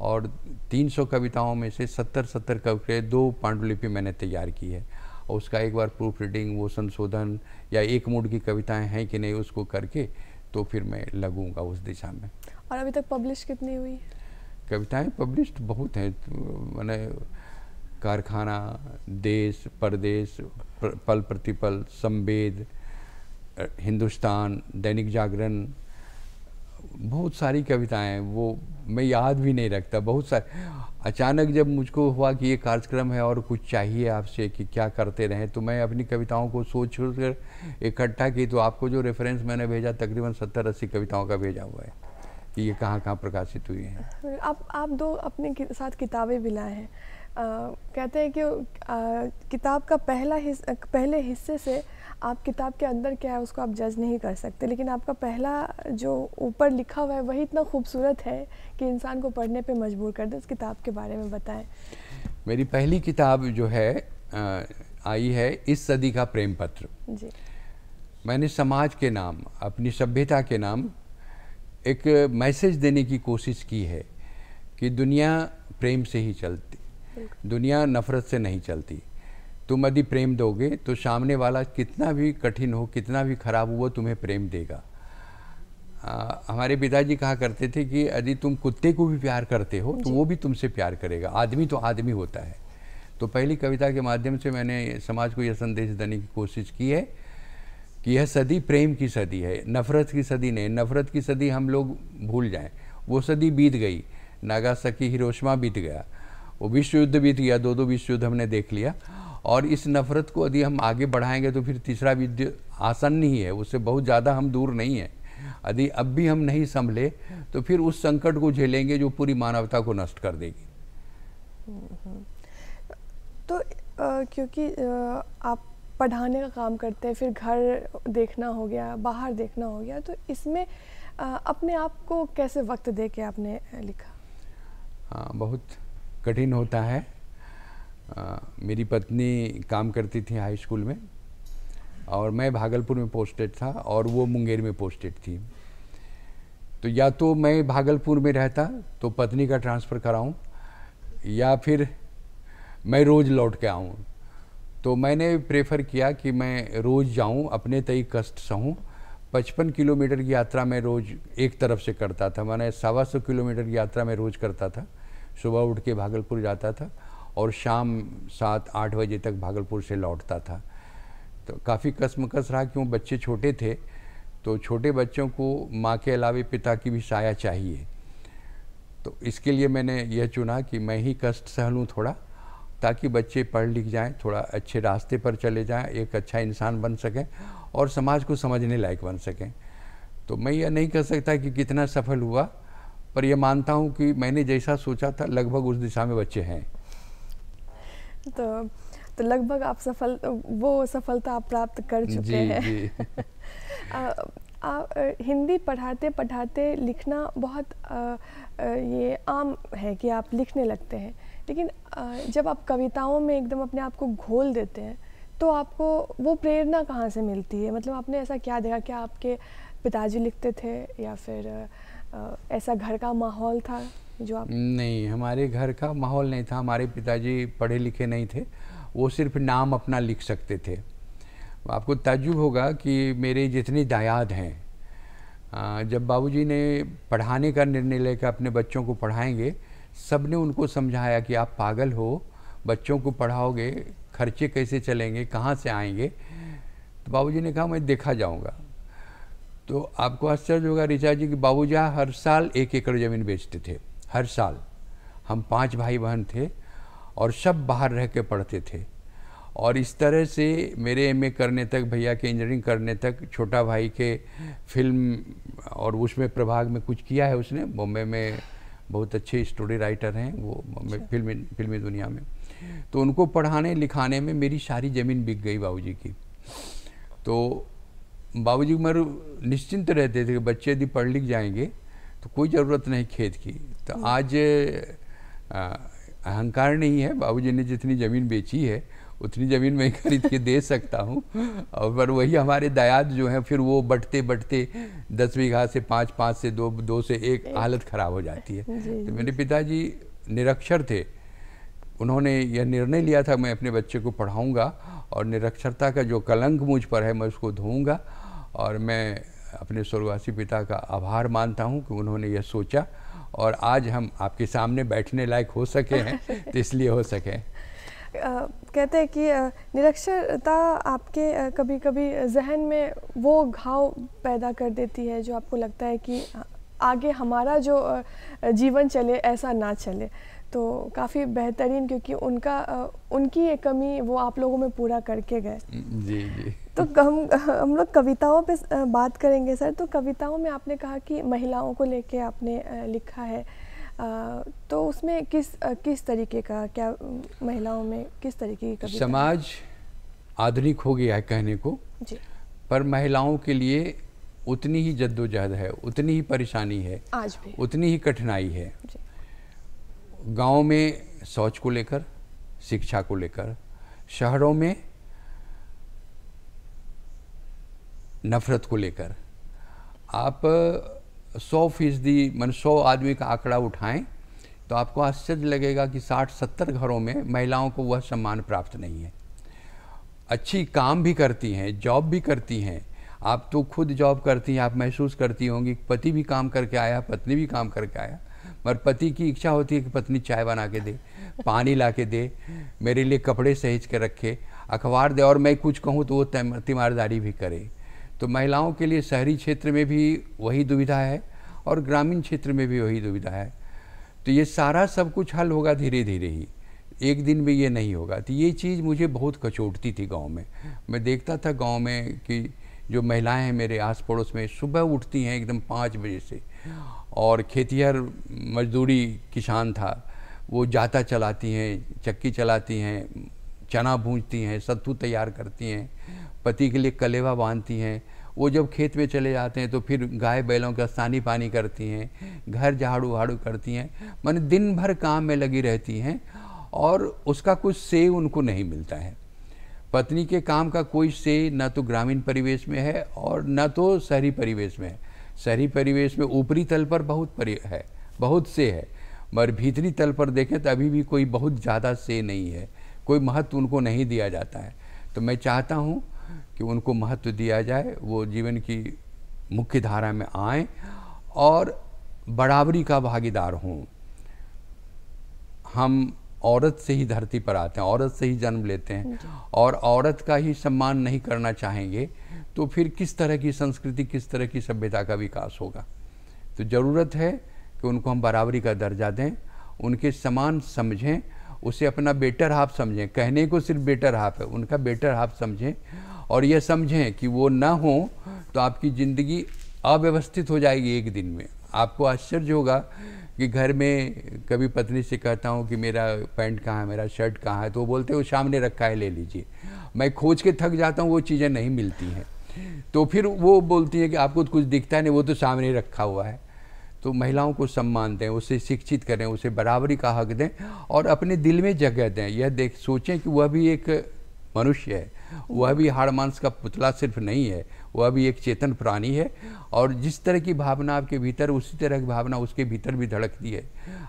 और 300 कविताओं में से 70 70 कविताएँ दो पांडुलिपि मैंने तैयार की है। और उसका एक बार प्रूफ रीडिंग वो संशोधन या एक मूड की कविताएँ हैं कि नहीं उसको करके तो फिर मैं लगूँगा उस दिशा में। और अभी तक पब्लिश कितनी हुई? कविताएँ पब्लिश्ड बहुत हैं तो मैंने कारखाना देश परदेश प्र- पल प्रतिपल संवेद हिंदुस्तान दैनिक जागरण बहुत सारी कविताएँ वो मैं याद भी नहीं रखता। बहुत सारे अचानक जब मुझको हुआ कि ये कार्यक्रम है और कुछ चाहिए आपसे कि क्या करते रहें तो मैं अपनी कविताओं को सोच सोच कर इकट्ठा की तो आपको जो रेफरेंस मैंने भेजा तकरीबन सत्तर अस्सी कविताओं का भेजा हुआ है कि ये कहाँ कहाँ प्रकाशित हुई हैं। आप आप दो अपने साथ किताबें भी लाए हैं। कहते हैं कि अ, किताब का पहला हिस पहले हिस्से से आप किताब के अंदर क्या है उसको आप जज नहीं कर सकते। लेकिन आपका पहला जो ऊपर लिखा हुआ है वही इतना खूबसूरत है कि इंसान को पढ़ने पे मजबूर कर दे उस किताब के बारे में बताएँ। मेरी पहली किताब जो है अ, आई है इस सदी का प्रेम पत्र। जी। मैंने समाज के नाम अपनी सभ्यता के नाम एक मैसेज देने की कोशिश की है कि दुनिया प्रेम से ही चलती दुनिया नफरत से नहीं चलती। तुम यदि प्रेम दोगे तो सामने वाला कितना भी कठिन हो कितना भी खराब हो वो तुम्हें प्रेम देगा। आ, हमारे पिताजी कहा करते थे कि यदि तुम कुत्ते को भी प्यार करते हो तो वो भी तुमसे प्यार करेगा। आदमी तो आदमी होता है। तो पहली कविता के माध्यम से मैंने समाज को यह संदेश देने की कोशिश की है कि यह सदी प्रेम की सदी है नफरत की सदी नहीं। नफरत की सदी हम लोग भूल जाएँ। वो सदी बीत गई। नागासाकी हिरोशिमा बीत गया। वो विश्व युद्ध बीत गया। दो दो विश्व युद्ध हमने देख लिया। और इस नफरत को यदि हम आगे बढ़ाएँगे तो फिर तीसरा युद्ध आसन नहीं है उससे बहुत ज़्यादा हम दूर नहीं हैं। यदि अब भी हम नहीं संभले तो फिर उस संकट को झेलेंगे जो पूरी मानवता को नष्ट कर देगी। तो अ, क्योंकि अ, आप पढ़ाने का काम करते हैं फिर घर देखना हो गया बाहर देखना हो गया तो इसमें अपने आप को कैसे वक्त दे के आपने लिखा? हाँ बहुत कठिन होता है। आ, मेरी पत्नी काम करती थी हाई स्कूल में और मैं भागलपुर में पोस्टेड था और वो मुंगेर में पोस्टेड थी। तो या तो मैं भागलपुर में रहता तो पत्नी का ट्रांसफ़र कराऊं या फिर मैं रोज़ लौट के आऊँ। तो मैंने प्रेफर किया कि मैं रोज़ जाऊँ अपने तय कष्ट सहूँ। पचपन किलोमीटर की यात्रा मैं रोज़ एक तरफ़ से करता था। मैंने सवा सौ किलोमीटर की यात्रा मैं रोज़ करता था। सुबह उठ के भागलपुर जाता था। और शाम सात, आठ बजे तक भागलपुर से लौटता था। तो काफ़ी कसमकस रहा क्यों बच्चे छोटे थे तो छोटे बच्चों को माँ के अलावे पिता की भी साया चाहिए। तो इसके लिए मैंने यह चुना कि मैं ही कष्ट सह लूँ थोड़ा, ताकि बच्चे पढ़ लिख जाएँ, थोड़ा अच्छे रास्ते पर चले जाएँ, एक अच्छा इंसान बन सकें और समाज को समझने लायक बन सकें। तो मैं यह नहीं कह सकता कि कितना सफल हुआ, पर यह मानता हूँ कि मैंने जैसा सोचा था, लगभग उस दिशा में बच्चे हैं। तो तो लगभग आप सफल वो सफलता आप प्राप्त कर चुके जी, हैं। जी। आ, आ, हिंदी पढ़ाते पढ़ाते लिखना बहुत आ, आ, ये आम है कि आप लिखने लगते हैं। लेकिन आ, जब आप कविताओं में एकदम अपने आप को घोल देते हैं तो आपको वो प्रेरणा कहाँ से मिलती है? मतलब आपने ऐसा क्या देखा? क्या आपके पिताजी लिखते थे या फिर आ, ऐसा घर का माहौल था? जो आप नहीं, हमारे घर का माहौल नहीं था, हमारे पिताजी पढ़े लिखे नहीं थे, वो सिर्फ़ नाम अपना लिख सकते थे। आपको ताजुब होगा कि मेरे जितने दायाद हैं जब बाबूजी ने पढ़ाने का निर्णय लेकर अपने बच्चों को पढ़ाएँगे सबने उनको समझाया कि आप पागल हो, बच्चों को पढ़ाओगे, खर्चे कैसे चलेंगे, कहाँ से आएँगे? तो बाबूजी ने कहा, मैं देखा जाऊँगा। तो आपको आश्चर्य होगा, रिचा जी, कि बाबूजा हर साल एक एकड़ ज़मीन बेचते थे। हर साल। हम पाँच भाई बहन थे और सब बाहर रह के पढ़ते थे। और इस तरह से मेरे एमए करने तक भैया के इंजीनियरिंग करने तक छोटा भाई के फ़िल्म और उसमें प्रभाग में कुछ किया है उसने। बॉम्बे में बहुत अच्छे स्टोरी राइटर हैं वो अच्छा। फिल्मी फिल्मी दुनिया में। तो उनको पढ़ाने लिखाने में मेरी सारी ज़मीन बिक गई बाबूजी की। तो बाबूजी मेरे निश्चिंत रहते थे कि बच्चे यदि पढ़ लिख जाएँगे तो कोई ज़रूरत नहीं खेत की। तो। आज अहंकार नहीं है। बाबूजी ने जितनी ज़मीन बेची है उतनी ज़मीन मैं खरीद के दे सकता हूँ। और पर वही हमारे दायाद जो हैं फिर वो बढ़ते बढ़ते दस बीघा से पाँच पाँच से दो दो से एक हालत ख़राब हो जाती है। तो मेरे पिताजी निरक्षर थे। उन्होंने यह निर्णय लिया था मैं अपने बच्चे को पढ़ाऊँगा और निरक्षरता का जो कलंक मुझ पर है मैं उसको धोऊँगा और मैं अपने स्वर्गवासी पिता का आभार मानता हूँ कि उन्होंने यह सोचा। और आज हम आपके सामने बैठने लायक हो सके हैं तो इसलिए हो सके। कहते हैं कि निरक्षरता आपके कभी कभी जहन में वो घाव पैदा कर देती है जो आपको लगता है कि आगे हमारा जो जीवन चले ऐसा ना चले। तो काफ़ी बेहतरीन क्योंकि उनका उनकी ये कमी वो आप लोगों में पूरा करके गए। जी जी। तो हम हम लोग कविताओं पे बात करेंगे सर। तो कविताओं में आपने कहा कि महिलाओं को लेके आपने लिखा है। तो उसमें किस किस तरीके का क्या महिलाओं में किस तरीके की कविता समाज आधुनिक हो गया है कहने को। जी। पर महिलाओं के लिए उतनी ही जद्दोजहद है उतनी ही परेशानी है आज भी। उतनी ही कठिनाई है। गाँव में शौच को लेकर शिक्षा को लेकर शहरों में नफरत को लेकर। आप सौ फ़ीसदी, मन सौ आदमी का आंकड़ा उठाएँ तो आपको आश्चर्य लगेगा कि साठ, सत्तर घरों में महिलाओं को वह सम्मान प्राप्त नहीं है। अच्छी काम भी करती हैं, जॉब भी करती हैं। आप तो खुद जॉब करती हैं, आप महसूस करती होंगी पति भी काम करके आया, पत्नी भी काम करके आया। मगर पति की इच्छा होती है कि पत्नी चाय बना के दे, पानी ला के दे, मेरे लिए कपड़े सहेज के रखे, अखबार दे, और मैं कुछ कहूँ तो वो तीमारदारी भी करे। तो महिलाओं के लिए शहरी क्षेत्र में भी वही दुविधा है और ग्रामीण क्षेत्र में भी वही दुविधा है। तो ये सारा सब कुछ हल होगा धीरे धीरे ही। एक दिन में ये नहीं होगा। तो ये चीज़ मुझे बहुत कचोटती थी गाँव में। मैं देखता था गाँव में कि जो महिलाएँ हैं मेरे आस पड़ोस में सुबह उठती हैं एकदम पाँच बजे से और खेतिहर मजदूरी किसान था। वो जाता चलाती हैं, चक्की चलाती हैं चना भूंजती हैं, सत्तू तैयार करती हैं, पति के लिए कलेवा बांधती हैं। वो जब खेत में चले जाते हैं तो फिर गाय बैलों का सानी पानी करती हैं, घर झाड़ू झाड़ू करती हैं, मैंने दिन भर काम में लगी रहती हैं और उसका कुछ से उनको नहीं मिलता है। पत्नी के काम का कोई से न तो ग्रामीण परिवेश में है और न तो शहरी परिवेश में है। शहरी परिवेश में ऊपरी तल पर बहुत परि, है, बहुत से है, मगर भीतरी तल पर देखें तो अभी भी कोई बहुत ज़्यादा से नहीं है। कोई महत्व उनको नहीं दिया जाता है। तो मैं चाहता हूँ कि उनको महत्व दिया जाए वो जीवन की मुख्य धारा में आए और बराबरी का भागीदार हों। हम औरत से ही धरती पर आते हैं औरत से ही जन्म लेते हैं और औरत का ही सम्मान नहीं करना चाहेंगे तो फिर किस तरह की संस्कृति किस तरह की सभ्यता का विकास होगा? तो ज़रूरत है कि उनको हम बराबरी का दर्जा दें उनके समान समझें उसे अपना बेटर हाफ़ समझें। कहने को सिर्फ़ बेटर हाफ़ है, उनका बेटर हाफ़ समझें और यह समझें कि वो ना हो तो आपकी ज़िंदगी अव्यवस्थित हो जाएगी एक दिन में। आपको आश्चर्य होगा कि घर में कभी पत्नी से कहता हूँ कि मेरा पैंट कहाँ है, मेरा शर्ट कहाँ है तो वो बोलते हैं, वो सामने रखा है, ले लीजिए। मैं खोज के थक जाता हूँ, वो चीज़ें नहीं मिलती हैं। तो फिर वो बोलती हैं कि आपको कुछ दिखता नहीं, वो तो सामने रखा हुआ है। तो महिलाओं को सम्मान दें, उसे शिक्षित करें, उसे बराबरी का हक दें और अपने दिल में जगह दें। यह देख, सोचें कि वह भी एक मनुष्य है, वह भी हाड़ मांस का पुतला सिर्फ़ नहीं है, वह भी एक चेतन प्राणी है और जिस तरह की भावना आपके भीतर, उसी तरह की भावना उसके भीतर भी धड़कती है।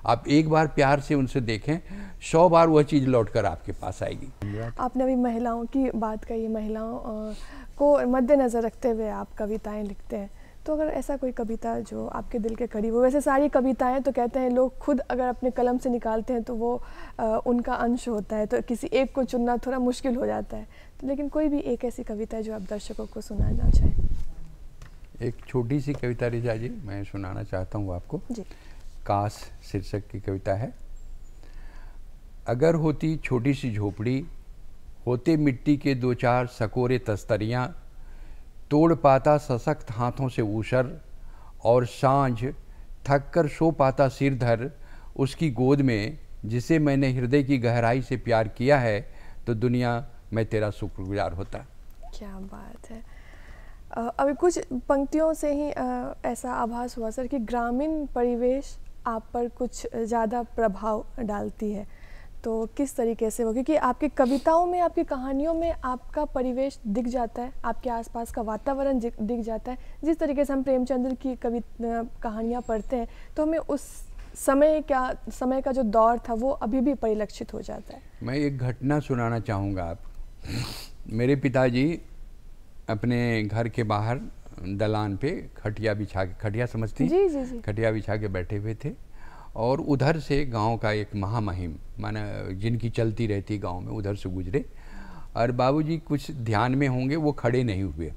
आप एक बार प्यार से उनसे देखें, सौ बार वह चीज़ लौट कर आपके पास आएगी। आपने अभी महिलाओं की बात कही, महिलाओं को मद्देनज़र रखते हुए आप कविताएँ लिखते हैं। तो अगर ऐसा कोई कविता जो आपके दिल के करीब हो वैसे सारी कविताएँ तो कहते हैं लोग खुद अगर अपने कलम से निकालते हैं तो वो आ, उनका अंश होता है तो किसी एक को चुनना थोड़ा मुश्किल हो जाता है। तो लेकिन कोई भी एक ऐसी कविता है जो आप दर्शकों को सुनाना चाहें। एक छोटी सी कविता रिजा जी मैं सुनाना चाहता हूँ आपको। जी। काश शीर्षक की कविता है अगर होती छोटी सी झोपड़ी होते मिट्टी के दो चार सकोरे तस्तरियाँ तोड़ पाता सशक्त हाथों से ऊसर और साँझ थक कर सो पाता सिर धर उसकी गोद में, जिसे मैंने हृदय की गहराई से प्यार किया है तो दुनिया में तेरा शुक्रगुजार होता। क्या बात है। अभी कुछ पंक्तियों से ही ऐसा आभास हुआ, सर, कि ग्रामीण परिवेश आप पर कुछ ज़्यादा प्रभाव डालती है। तो किस तरीके से वो? क्योंकि आपकी कविताओं में आपकी कहानियों में आपका परिवेश दिख जाता है आपके आसपास का वातावरण दिख जाता है। जिस तरीके से हम प्रेमचंद्र की कवि कहानियाँ पढ़ते हैं तो हमें उस समय क्या समय का जो दौर था वो अभी भी परिलक्षित हो जाता है। मैं एक घटना सुनाना चाहूँगा आप। मेरे पिताजी अपने घर के बाहर दलान पे खटिया बिछा के खटिया समझती जी जी जी। खटिया बिछा के बैठे हुए थे। और उधर से गाँव का एक महामहिम, माना जिनकी चलती रहती गाँव में, उधर से गुजरे। और बाबूजी कुछ ध्यान में होंगे, वो खड़े नहीं हुए।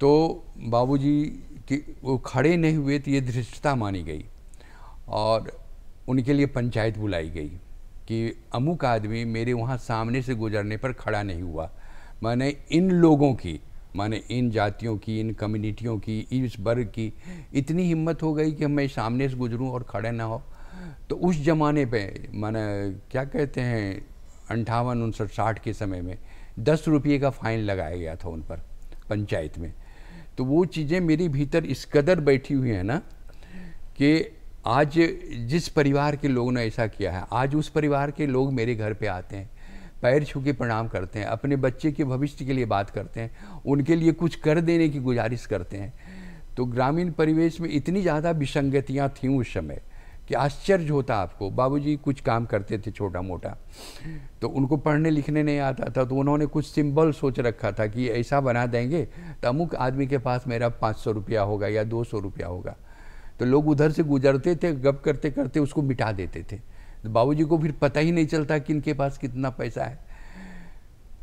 तो बाबूजी कि, वो खड़े नहीं हुए तो ये धृष्टता मानी गई और उनके लिए पंचायत बुलाई गई कि अमुक आदमी मेरे वहाँ सामने से गुजरने पर खड़ा नहीं हुआ। मैंने इन लोगों की माने इन जातियों की, इन कम्युनिटियों की, इस वर्ग की इतनी हिम्मत हो गई कि मैं सामने से गुजरूं और खड़े ना हो। तो उस ज़माने पे माने क्या कहते हैं, अंठावन, उनसठ, साठ के समय में दस रुपये का फ़ाइन लगाया गया था उन पर, पंचायत में। तो वो चीज़ें मेरी भीतर इस कदर बैठी हुई हैं ना कि आज जिस परिवार के लोगों ने ऐसा किया है, आज उस परिवार के लोग मेरे घर पे आते हैं। पैर छू के प्रणाम करते हैं, अपने बच्चे के भविष्य के लिए बात करते हैं, उनके लिए कुछ कर देने की गुजारिश करते हैं। तो ग्रामीण परिवेश में इतनी ज़्यादा विसंगतियाँ थीं उस समय कि आश्चर्य होता आपको। बाबूजी कुछ काम करते थे छोटा मोटा तो उनको पढ़ने लिखने नहीं आता था तो उन्होंने कुछ सिंबल सोच रखा था कि ऐसा बना देंगे तो अमुक आदमी के पास मेरा पाँच सौ रुपया होगा या दो सौ रुपया होगा। तो लोग उधर से गुजरते थे, गप करते करते उसको मिटा देते थे। तो बाबूजी को फिर पता ही नहीं चलता कि इनके पास कितना पैसा है।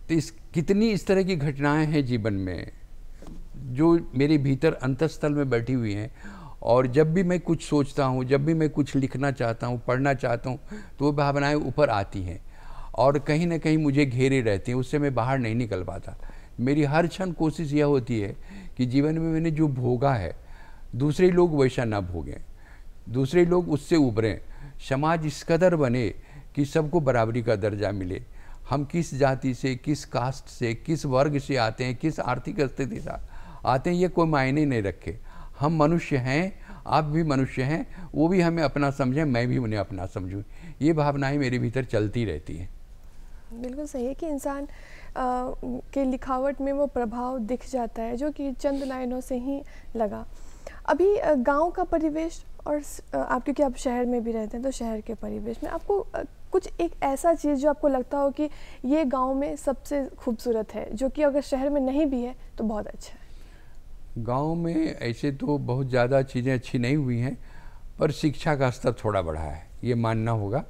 तो इस, कितनी इस तरह की घटनाएँ हैं जीवन में, जो मेरे भीतर अंतस्थल में बैठी हुई हैं। और जब भी मैं कुछ सोचता हूँ, जब भी मैं कुछ लिखना चाहता हूँ, पढ़ना चाहता हूँ तो वो भावनाएँ ऊपर आती हैं। और कहीं ना कहीं मुझे घेरे रहती हैं, उससे मैं बाहर नहीं निकल पाता। मेरी हर क्षण कोशिश यह होती है कि जीवन में मैंने जो भोगा है, दूसरे लोग वैसा ना भोगें। दूसरे लोग उससे उभरें। समाज इस कदर बने कि सबको बराबरी का दर्जा मिले। हम किस जाति से, किस कास्ट से, किस वर्ग से आते हैं, किस आर्थिक स्थिति से आते हैं, ये कोई मायने नहीं रखे। हम मनुष्य हैं, आप भी मनुष्य हैं, वो भी हमें अपना समझें, मैं भी उन्हें अपना समझूँ। ये भावनाएँ मेरे भीतर चलती रहती हैं। बिल्कुल सही है कि इंसान के लिखावट में वो प्रभाव दिख जाता है, जो कि चंद लाइनों से ही लगा। अभी गाँव का परिवेश और आप, क्योंकि आप शहर में भी रहते हैं तो शहर के परिवेश में आपको कुछ एक ऐसा चीज़ जो आपको लगता हो कि ये गाँव में सबसे खूबसूरत है, जो कि अगर शहर में नहीं भी है तो बहुत अच्छा है। गाँव में ऐसे तो बहुत ज़्यादा चीज़ें अच्छी नहीं हुई हैं, पर शिक्षा का स्तर थोड़ा बढ़ा है, ये मानना होगा।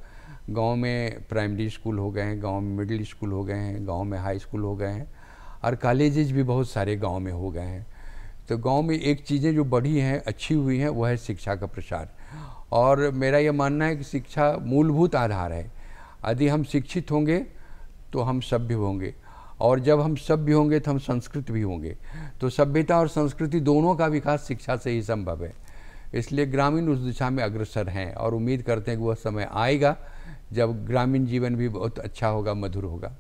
गाँव में प्राइमरी स्कूल हो गए हैं, गाँव में मिडिल स्कूल हो गए हैं, गाँव में हाई स्कूल हो गए हैं, और कॉलेजेज भी बहुत सारे गाँव में हो गए हैं। तो गाँव में एक चीज़ें जो बढ़ी हैं, अच्छी हुई हैं वह है शिक्षा का प्रसार। और मेरा यह मानना है कि शिक्षा मूलभूत आधार है। यदि हम शिक्षित होंगे तो हम सभ्य होंगे। और जब हम सभ्य होंगे तो हम संस्कृत भी होंगे। तो सभ्यता और संस्कृति दोनों का विकास शिक्षा से ही संभव है। इसलिए ग्रामीण उस दिशा में अग्रसर हैं और उम्मीद करते हैं कि वह समय आएगा, जब ग्रामीण जीवन भी बहुत अच्छा होगा, मधुर होगा।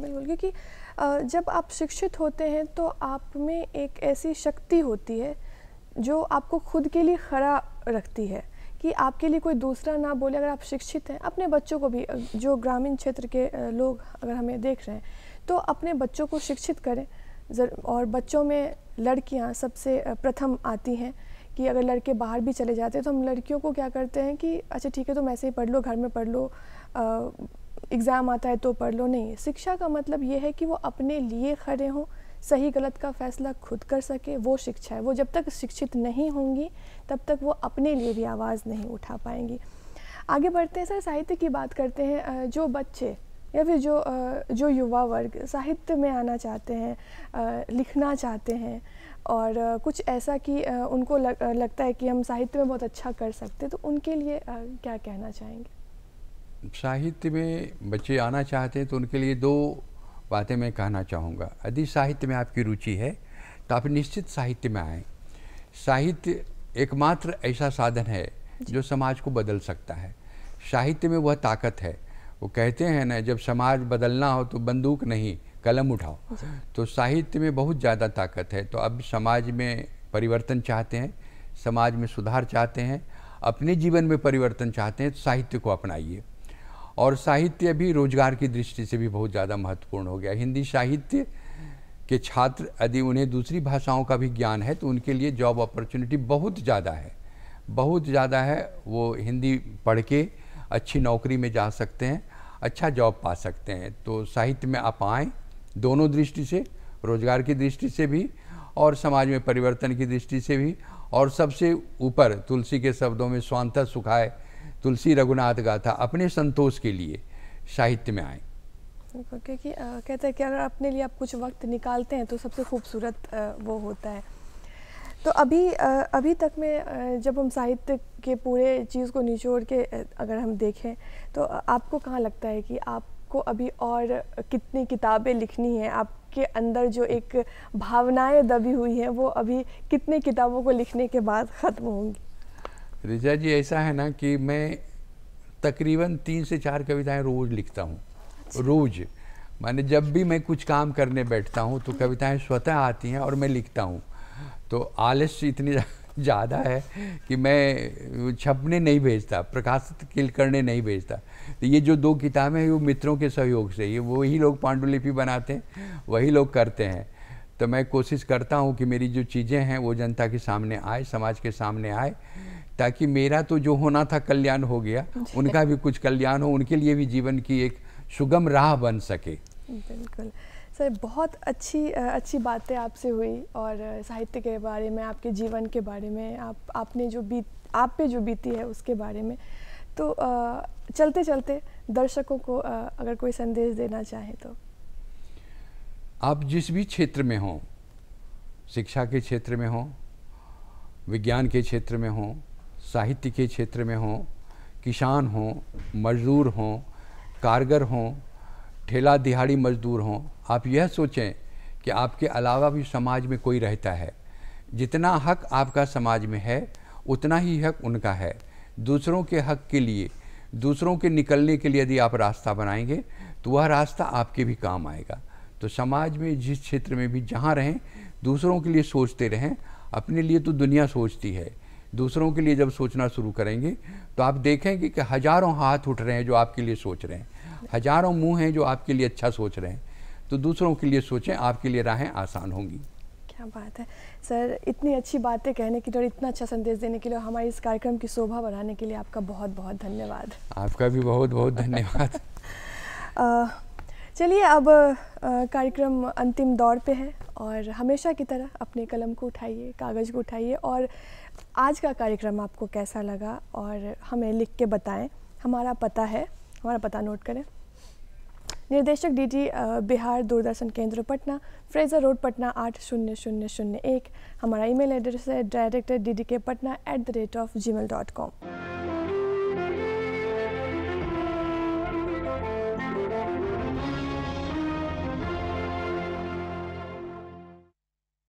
बिल्कुल, क्योंकि जब आप शिक्षित होते हैं तो आप में एक ऐसी शक्ति होती है, जो आपको खुद के लिए खड़ा रखती है, कि आपके लिए कोई दूसरा ना बोले। अगर आप शिक्षित हैं, अपने बच्चों को भी जो ग्रामीण क्षेत्र के लोग अगर हमें देख रहे हैं तो अपने बच्चों को शिक्षित करें। और बच्चों में लड़कियाँ सबसे प्रथम आती हैं, कि अगर लड़के बाहर भी चले जाते हैं तो हम लड़कियों को क्या करते हैं कि अच्छा ठीक है, तुम ऐसे ही पढ़ लो, घर में पढ़ लो एग्ज़ाम आता है तो पढ़ लो। नहीं शिक्षा का मतलब ये है कि वो अपने लिए खड़े हों सही गलत का फैसला खुद कर सके वो शिक्षा है। वो जब तक शिक्षित नहीं होंगी तब तक वो अपने लिए भी आवाज़ नहीं उठा पाएँगी। आगे बढ़ते हैं सर साहित्य की बात करते हैं। जो बच्चे या फिर जो जो युवा वर्ग साहित्य में आना चाहते हैं लिखना चाहते हैं और कुछ ऐसा कि उनको लग, लगता है कि हम साहित्य में बहुत अच्छा कर सकते हैं तो उनके लिए क्या कहना चाहेंगे? साहित्य में बच्चे आना चाहते हैं तो उनके लिए दो बातें मैं कहना चाहूँगा। यदि साहित्य में आपकी रुचि है तो आप निश्चित साहित्य में आएँ। साहित्य एकमात्र ऐसा साधन है जो। समाज को बदल सकता है। साहित्य में वह ताकत है। वो कहते हैं ना जब समाज बदलना हो तो बंदूक नहीं कलम उठाओ। तो साहित्य में बहुत ज़्यादा ताकत है। तो अब समाज में परिवर्तन चाहते हैं समाज में सुधार चाहते हैं अपने जीवन में परिवर्तन चाहते हैं तो साहित्य को अपनाइए। और साहित्य भी रोज़गार की दृष्टि से भी बहुत ज़्यादा महत्वपूर्ण हो गया। हिंदी साहित्य के छात्र यदि उन्हें दूसरी भाषाओं का भी ज्ञान है तो उनके लिए जॉब अपॉर्चुनिटी बहुत ज़्यादा है। बहुत ज़्यादा है, वो हिंदी पढ़ के अच्छी नौकरी में जा सकते हैं अच्छा जॉब पा सकते हैं। तो साहित्य में आप आएँ, दोनों दृष्टि से, रोज़गार की दृष्टि से भी और समाज में परिवर्तन की दृष्टि से भी। और सबसे ऊपर तुलसी के शब्दों में स्वांत सुखाए तुलसी रघुनाथ गाथा अपने संतोष के लिए साहित्य में आए। क्योंकि कहते हैं कि अगर अपने लिए आप कुछ वक्त निकालते हैं तो सबसे खूबसूरत वो होता है। तो अभी अभी तक में जब हम साहित्य के पूरे चीज़ को निचोड़ के अगर हम देखें तो आपको कहाँ लगता है कि आपको अभी और कितनी किताबें लिखनी हैं? आपके अंदर जो एक भावनाएँ दबी हुई हैं, वो अभी कितनी किताबों को लिखने के बाद ख़त्म होंगी? रिजा जी ऐसा है ना कि मैं तकरीबन तीन से चार कविताएँ रोज़ लिखता हूँ। अच्छा। रोज़। माने जब भी मैं कुछ काम करने बैठता हूँ तो कविताएँ स्वतः आती हैं और मैं लिखता हूँ। तो आलस्य इतनी ज़्यादा है कि मैं छपने नहीं भेजता प्रकाशित करने नहीं भेजता। तो ये जो दो किताबें हैं वो मित्रों के सहयोग से ये वही लोग पांडुलिपि बनाते हैं वही लोग करते हैं। तो मैं कोशिश करता हूँ कि मेरी जो चीज़ें हैं वो जनता के सामने आए समाज के सामने आए। ताकि मेरा तो जो होना था कल्याण हो गया उनका भी कुछ कल्याण हो उनके लिए भी जीवन की एक सुगम राह बन सके। बिल्कुल। सर बहुत अच्छी अच्छी बातें आपसे हुई और साहित्य के बारे में आपके जीवन के बारे में आप आपने जो बीत आप पे जो बीती है उसके बारे में। तो चलते चलते दर्शकों को अगर कोई संदेश देना चाहे तो। आप जिस भी क्षेत्र में हों शिक्षा के क्षेत्र में हों विज्ञान के क्षेत्र में हों साहित्य के क्षेत्र में हों, किसान हों, मजदूर हों, कारगर हों, ठेला दिहाड़ी मजदूर हों, आप यह सोचें कि आपके अलावा भी समाज में कोई रहता है। जितना हक आपका समाज में है, उतना ही हक उनका है। दूसरों के हक के लिए, दूसरों के निकलने के लिए यदि आप रास्ता बनाएँगे तो वह रास्ता आपके भी काम आएगा। तो समाज में, जिस क्षेत्र में भी जहाँ रहें, दूसरों के लिए सोचते रहें, अपने लिए तो दुनिया सोचती है। दूसरों के लिए जब सोचना शुरू करेंगे तो आप देखेंगे कि हज़ारों हाथ उठ रहे हैं जो आपके लिए सोच रहे हैं। हज़ारों मुँह हैं जो आपके लिए अच्छा सोच रहे हैं। तो दूसरों के लिए सोचें आपके लिए राहें आसान होंगी। क्या बात है। सर इतनी अच्छी बातें कहने के लिए और इतना अच्छा संदेश देने के लिए हमारे इस कार्यक्रम की शोभा बढ़ाने के लिए आपका बहुत बहुत धन्यवाद। आपका भी बहुत बहुत धन्यवाद चलिए अब कार्यक्रम अंतिम दौर पे है और हमेशा की तरह अपने कलम को उठाइए कागज़ को उठाइए और आज का कार्यक्रम आपको कैसा लगा और हमें लिख के बताएँ। हमारा पता है, हमारा पता नोट करें। निर्देशक डीटी बिहार दूरदर्शन केंद्र, पटना। फ्रेजर रोड, पटना आठ शून्य शून्य शून्य एक। हमारा ईमेल एड्रेस है director D D K Patna at the rate of gmail dot com